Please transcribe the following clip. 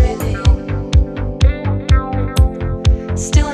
within. Still